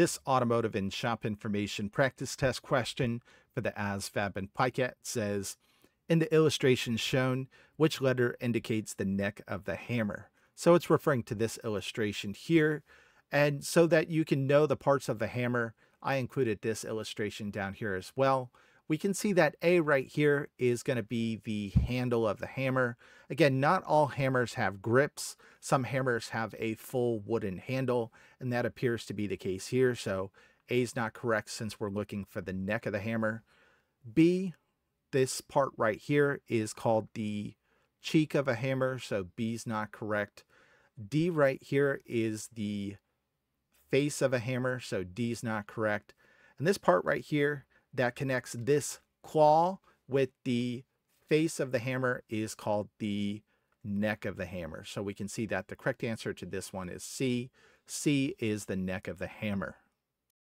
This automotive and shop information practice test question for the ASVAB and PICAT says, in the illustration shown, which letter indicates the neck of the hammer? So it's referring to this illustration here. And so that you can know the parts of the hammer, I included this illustration down here as well. We can see that A right here is going to be the handle of the hammer. Again, not all hammers have grips. Some hammers have a full wooden handle, and that appears to be the case here. So A is not correct since we're looking for the neck of the hammer. B, this part right here is called the cheek of a hammer, so B is not correct. D right here is the face of a hammer, so D is not correct. And this part right here that connects this claw with the face of the hammer is called the neck of the hammer. So we can see that the correct answer to this one is C. C is the neck of the hammer.